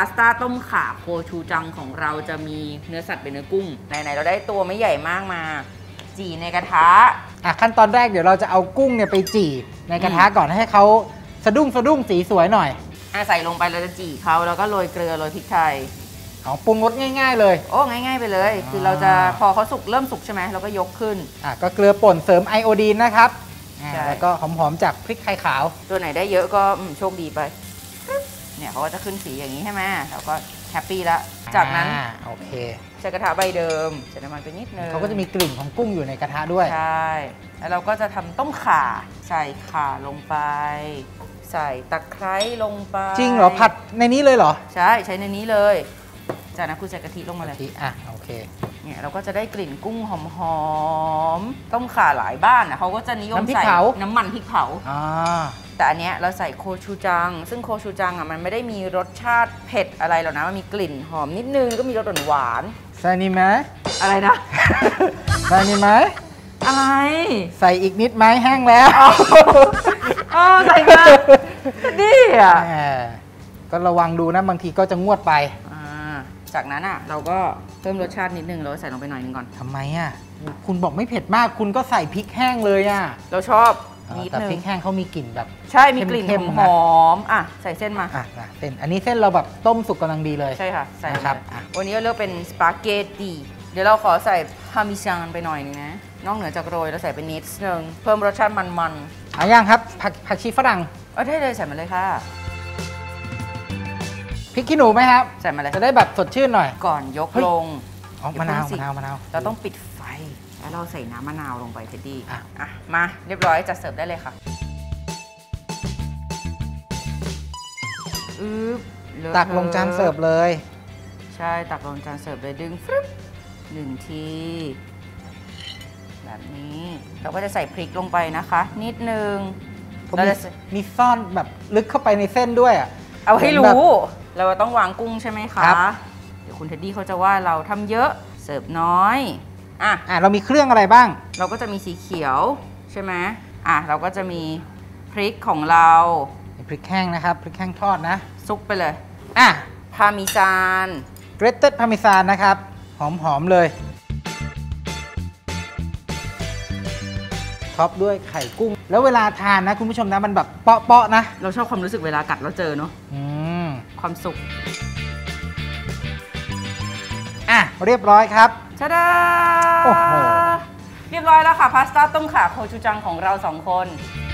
าสต้าต้มข่าโคชูจังของเราจะมีเนื้อสัตว์เป็นเนื้อกุ้งไหนๆเราได้ตัวไม่ใหญ่มากมา จีในกระทะ อะขั้นตอนแรกเดี๋ยวเราจะเอากุ้งเนี่ยไปจี่ในกระทะก่อนให้เขาสะดุ้งสะดุ้งสีสวยหน่อยอะใส่ลงไปเราจะจีเขาแล้วก็โรยเกลือโรยพริกไทยเอาปรุงรสง่าย ๆ เลย โอ้ง่าย ๆ ไปเลย คือเราจะพอเขาสุกเริ่มสุกใช่ไหมเราก็ยกขึ้นอะก็เกลือป่นเสริมไอโอดีนนะครับอะใช่แล้วก็หอมๆจากพริกไทยขาว ตัวไหนได้เยอะก็อืมโชคดีไป เนี่ยเขาก็จะขึ้นสีอย่างนี้ใช่ไหมเราก็แฮปปี้ละจากนั้นอ่าโอเคใช้กระทะใบเดิมใส่น้ำมันไปนิดนึงเขาก็จะมีกลิ่นของกุ้งอยู่ในกระทะด้วยใช่แล้วเราก็จะทำต้มข่าใส่ข่าลงไป ใส่ตะไคร้ลงไป จริงเหรอผัดในนี้เลยเหรอ ใช่ใช้ในนี้เลย จากนั้นคุณใส่กะทิลงมาเลยกะทิอะโอเค เนี่ยเราก็จะได้กลิ่นกุ้งหอมๆต้มข่าหลายบ้านนะเขาก็จะนิยมน้ำพริกใส่เผา น้ำมันพริกเผา อ่า แต่อันเนี้ยเราใส่โคชูจัง ซึ่งโคชูจังอะมันไม่ได้มีรสชาติเผ็ดอะไรหรอกนะ มันมีกลิ่นหอมนิดนึงก็มีรสหวานใส่นี่ไหมๆอะไรนะ ใส่นี่ไหมอะไรใส่อีกนิดไหมแห้งแล้วอ๋อใส่มาดีอะ แหมก็ระวังดูนะบางทีก็จะงวดไปอ่า จากนั้นอะเราก็เพิ่มรสชาตินิดนึงเราใส่ลงไปหน่อยนึงก่อนทำไมอะ คุณบอกไม่เผ็ดมากคุณก็ใส่พริกแห้งเลยอะ เราชอบอ๋อนิดนึงแต่พริกแห้งเขามีกลิ่นแบบ ใช่มีกลิ่นเข้มๆหนะ อมๆอะใส่เส้นมา อะนะเส้นอันนี้เส้นเราแบบต้มสุกกำลังดีเลย ใช่ค่ะ ใส่นะครับเลยอะ วันนี้เราเลือกเป็นสปาเกตตีเดี๋ยวเราขอใส่พาร์มิซานไปหน่อยนึงนะ นอกเหนือจากโรยเราใส่เป็นนิดนึงเพิ่มรสชาติมันเอาย่างครับผักผักชีฝรั่งๆเออได้เลยใส่มาเลยค่ะ พริกขี้หนูไหมครับ ใส่มาเลย จะได้แบบสดชื่นหน่อย ก่อนยกเฮ้ยลงอ๋ออย่มะนาวเพิ่งสิมะนาวมะนาวเราต้องปิดไฟ แล้วเราใส่น้ำมะนาวลงไปเท็ดดี้อะอะมาเรียบร้อยจัดเสิร์ฟได้เลยค่ะอึ๊บเลอะตักลงจานเสิร์ฟเลย ใช่ตักลงจานเสิร์ฟเลยดึงฟรึบหนึ่งทีแบบนี้เราก็จะใส่พริกลงไปนะคะ นิดนึงผมเรามีจะใส่มีซ่อนแบบลึกเข้าไปในเส้นด้วยอะเอาให้เหมือนแบบรู้ เราต้องวางกุ้งใช่ไหมคะ ครับ เดี๋ยวคุณเท็ดดี้เขาจะว่าเราทำเยอะเสิร์ฟน้อย อะ อะเรามีเครื่องอะไรบ้าง เราก็จะมีสีเขียวใช่ไหมอะ เราก็จะมีพริกของเรามีพริกแห้งนะครับพริกแห้งทอดนะซุกไปเลย อะพาร์มิซาน grated parmesan นะครับหอมๆเลยท็อปด้วยไข่กุ้ง แล้วเวลาทานนะ คุณผู้ชมนะมันแบบเปาะๆนะ เราชอบความรู้สึกเวลากัดแล้วเจอเนาะ อืม ความสุข อะ เรียบร้อยครับชาดาโอ้โห เรียบร้อยแล้วค่ะพาสต้าต้มข่าโคชูจังของเราสองคนอ